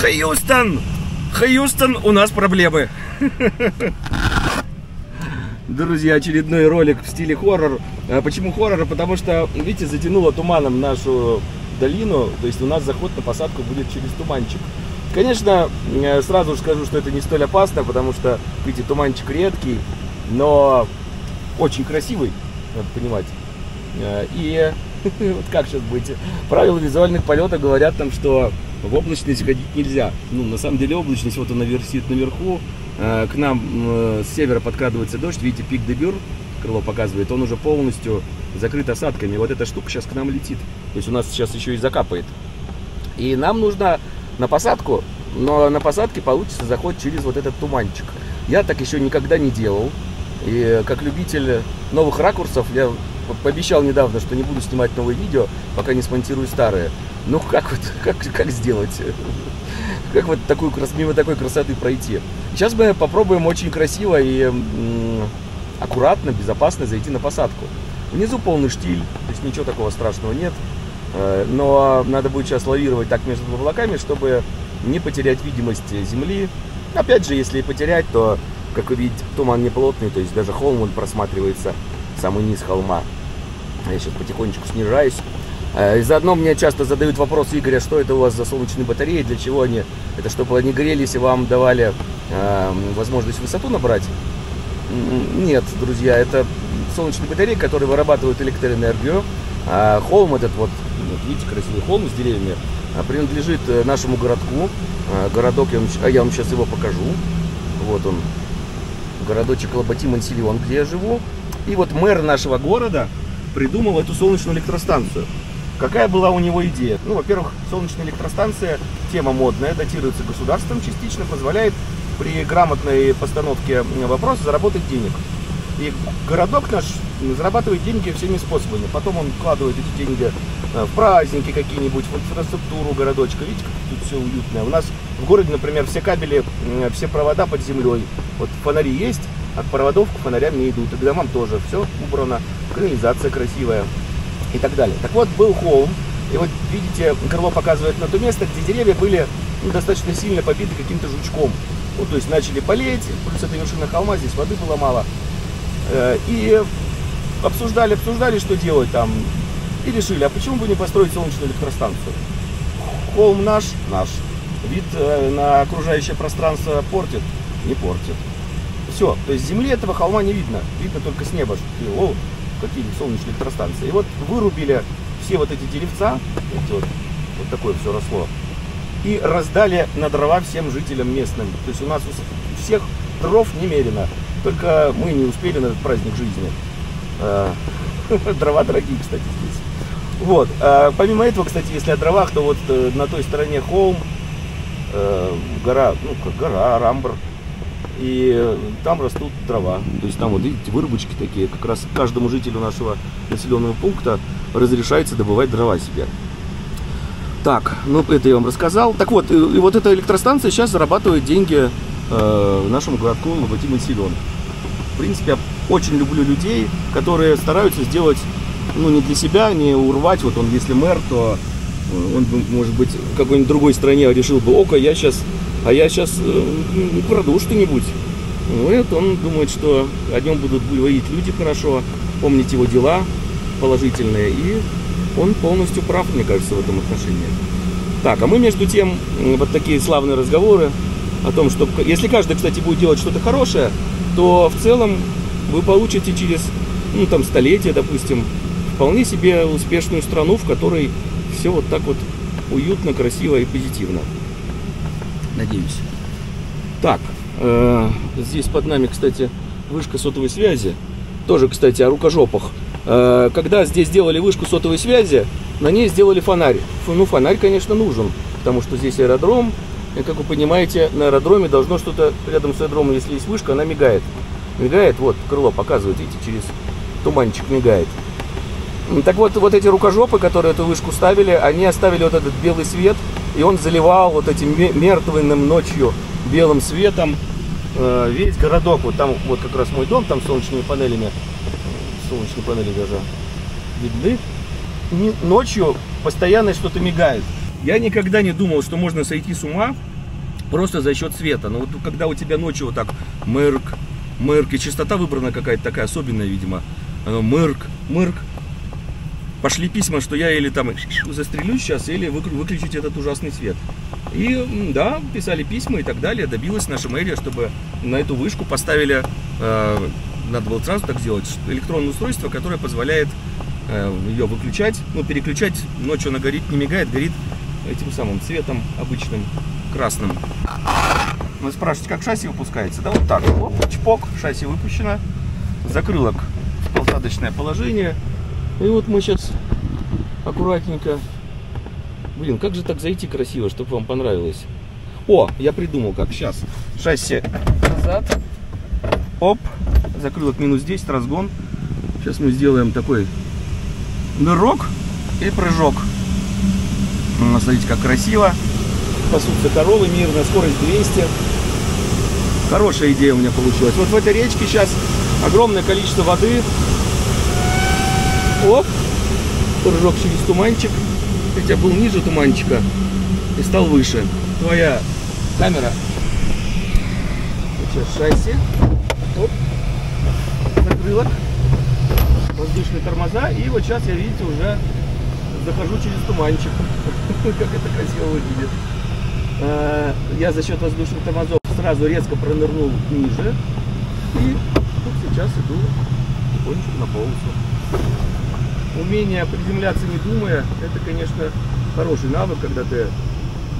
Хьюстон! Хьюстон, у нас проблемы. Друзья, очередной ролик в стиле хоррор. А Почему хоррор? Потому что, видите, затянуло туманом нашу долину. То есть у нас заход на посадку будет через туманчик. Конечно, э, сразу скажу, что это не столь опасно, потому что, видите, туманчик редкий, но очень красивый, надо понимать. Э, И вот как сейчас быть? Правила визуальных полетов говорят нам, что в облачность ходить нельзя. Ну, на самом деле облачность, вот она висит наверху. Э, К нам э, с севера подкрадывается дождь. Видите, пик Дебюр, крыло показывает, он уже полностью закрыт осадками. Вот эта штука сейчас к нам летит. То есть у нас сейчас еще и закапает. И нам нужно на посадку, но на посадке получится заход через вот этот туманчик. Я так еще никогда не делал. И как любитель новых ракурсов, я пообещал недавно, что не буду снимать новые видео, пока не смонтирую старые. Ну как вот, как, как сделать? Как вот такую, мимо такой красоты пройти? Сейчас мы попробуем очень красиво и аккуратно, безопасно зайти на посадку. Внизу полный штиль, то есть ничего такого страшного нет. Э, Но надо будет сейчас лавировать так между облаками, чтобы не потерять видимость земли. Опять же, если и потерять, то, как вы видите, туман не плотный, то есть даже холм он просматривается, самый низ холма. Я сейчас потихонечку снижаюсь. Э, И заодно мне часто задают вопрос, Игорь, а что это у вас за солнечные батареи, для чего они? Это чтобы они грелись и вам давали э, возможность высоту набрать? Нет, друзья, это солнечные батареи, которые вырабатывают электроэнергию. А холм этот вот, вот видите, красивый холм с деревьями, а, принадлежит э, нашему городку. Городок, я вам, а я вам сейчас его покажу. Вот он, городочек Лоботи-Мансильон, где я живу. И вот мэр нашего города придумал эту солнечную электростанцию. Какая была у него идея? Ну, во-первых, солнечная электростанция, тема модная, датируется государством частично, позволяет при грамотной постановке вопроса заработать денег. И городок наш зарабатывает деньги всеми способами. Потом он вкладывает эти деньги э, в праздники какие-нибудь, в инфраструктуру городочка. Видите, как тут все уютное. У нас в городе, например, все кабели, м, все провода под землей. Вот фонари есть, от проводов к фонарям не идут. И к домам тоже все убрано. Канализация красивая и так далее. Так вот, был холм. И вот видите, крыло показывает на то место, где деревья были ну, достаточно сильно побиты каким-то жучком. Ну, то есть начали болеть, плюс это вершина холма, здесь воды было мало. Э, И обсуждали, обсуждали, что делать там. И решили, а почему бы не построить солнечную электростанцию? Холм наш, наш. Вид э, на окружающее пространство портит? Не портит. Все, то есть земли этого холма не видно. Видно только с неба, о, какие солнечные электростанции. И вот вырубили все вот эти деревца, видите, вот, вот такое все росло, и раздали на дрова всем жителям местным. То есть у нас у всех дров немерено. Только мы не успели на этот праздник жизни. Э, Дрова дорогие, кстати, здесь. Вот. а Помимо этого, кстати, если о дровах, то вот э, на той стороне холм, э, гора, ну как гора, Рамбр. И э, там растут дрова. То есть там вот видите, вырубочки такие. Как раз каждому жителю нашего населенного пункта разрешается добывать дрова себе. Так, ну это я вам рассказал. Так вот, и, и вот эта электростанция сейчас зарабатывает деньги э, нашему городку Лоботин Силен. В принципе, я очень люблю людей, которые стараются сделать, ну, не для себя, не урвать. Вот он, если мэр, то э, он, может быть, в какой-нибудь другой стране решил бы, ока, я сейчас, а я сейчас э, украду что-нибудь. Ну, это он думает, что о нем будут говорить люди хорошо, помнить его дела положительные, и он полностью прав, мне кажется, в этом отношении. Так, а мы между тем, м, вот такие славные разговоры о том, что если каждый, кстати, будет делать что-то хорошее, то в целом вы получите через, ну, там, столетие, допустим, вполне себе успешную страну, в которой все вот так вот уютно, красиво и позитивно. Надеюсь. Так, э, здесь под нами, кстати, вышка сотовой связи. Тоже, кстати, о рукожопах. Э, когда здесь делали вышку сотовой связи, на ней сделали фонарь. Фу- Ну, фонарь, конечно, нужен, потому что здесь аэродром. И, как вы понимаете, на аэродроме должно что-то рядом с аэродромом, если есть вышка, она мигает. Мигает, вот, крыло показывает, видите, через туманчик мигает. Так вот, вот эти рукожопы, которые эту вышку ставили, они оставили вот этот белый свет, и он заливал вот этим ме- мертвенным ночью белым светом э, весь городок. Вот там вот как раз мой дом, там солнечными панелями, солнечные панели даже видны. Ночью постоянно что-то мигает. Я никогда не думал, что можно сойти с ума просто за счет света. Но вот когда у тебя ночью вот так мырк, мырк, и частота выбрана какая-то такая особенная, видимо. Оно мырк, мырк. Пошли письма, что я или там застрелюсь сейчас, или выключить этот ужасный свет. И да, писали письма и так далее. Добилась наша мэрия, чтобы на эту вышку поставили, э, надо было сразу так сделать, электронное устройство, которое позволяет э, ее выключать, ну, переключать. Ночью она горит, не мигает, горит этим самым цветом обычным, красным. Вы спрашиваете, как шасси выпускается? Да вот так. Оп, чпок, шасси выпущено. Закрылок в полтадочное положение. И вот мы сейчас аккуратненько... Блин, как же так зайти красиво, чтобы вам понравилось? О, я придумал как. Сейчас. Шасси назад. Оп. Закрылок минус 10, разгон. Сейчас мы сделаем такой нырок и прыжок. Смотрите, как красиво. Пасутся коровы мирно, скорость 200. Хорошая идея у меня получилась. Вот в этой речке сейчас огромное количество воды. Оп, прыжок через туманчик. Хотя был ниже туманчика и стал выше. Твоя камера. Сейчас шасси. Оп. Закрылок. Воздушные тормоза. И вот сейчас я, видите, уже захожу через туманчик. Как это красиво выглядит. А, я за счет воздушных тормозов сразу резко пронырнул ниже. И вот сейчас иду потихонечку на полосу. Умение приземляться не думая, это, конечно, хороший навык, когда ты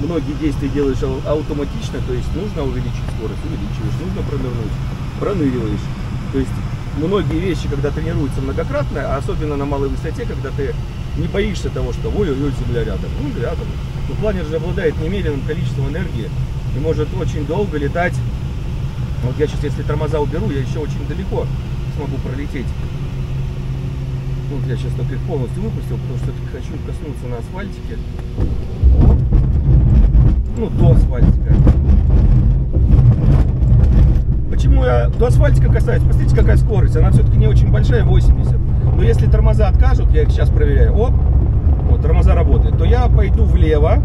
многие действия делаешь автоматично, то есть нужно увеличить скорость, увеличиваешь, нужно пронырнуть, проныриваешь. То есть многие вещи, когда тренируются многократно, а особенно на малой высоте, когда ты не боишься того, что ой-ой-ой, земля рядом. Ну, рядом. Но планер же обладает немеренным количеством энергии и может очень долго летать. Вот я сейчас, если тормоза уберу, я еще очень далеко смогу пролететь. Вот я сейчас только их полностью выпустил, потому что хочу коснуться на асфальтике. Ну, до асфальтика. Почему я до асфальтика касаюсь? Посмотрите, какая скорость. Она все-таки не очень большая, 80. Но если тормоза откажут, я их сейчас проверяю, оп, вот, тормоза работают, то я пойду влево.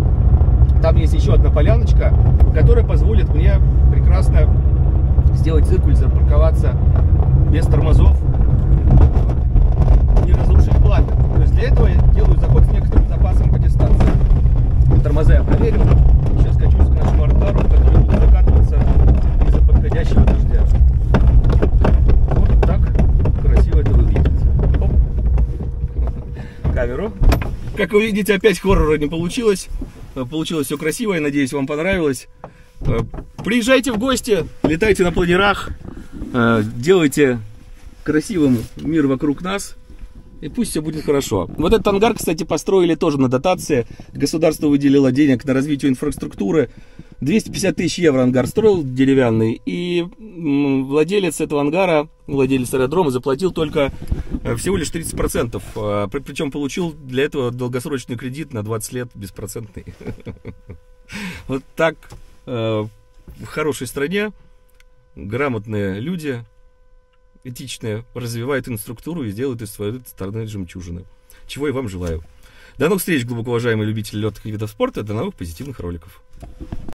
Там есть еще одна поляночка, которая позволит мне прекрасно сделать циркуль, запарковаться без тормозов, не разрушить пламя. То есть для этого я делаю заход с некоторым запасом по дистанции. Тормоза я проверил. Сейчас качусь к нашему артару, который будет закатываться из-за подходящего дождя. Вот так красиво это выглядит. Оп. Камеру. Как вы видите, опять хоррора не получилось. Получилось все красиво, я надеюсь, вам понравилось. Приезжайте в гости, летайте на планерах, делайте красивым мир вокруг нас. И пусть все будет хорошо. Вот этот ангар, кстати, построили тоже на дотации. Государство выделило денег на развитие инфраструктуры. 250 тысяч евро ангар строил деревянный. И владелец этого ангара, владелец аэродрома, заплатил только э, всего лишь 30%. А, Причем получил для этого долгосрочный кредит на 20 лет беспроцентный. Вот так э, в хорошей стране грамотные люди этичная, развивает инструктуру и сделает из своей стороны жемчужины. Чего я вам желаю. До новых встреч, глубоко уважаемые любители летных видов спорта. До новых позитивных роликов.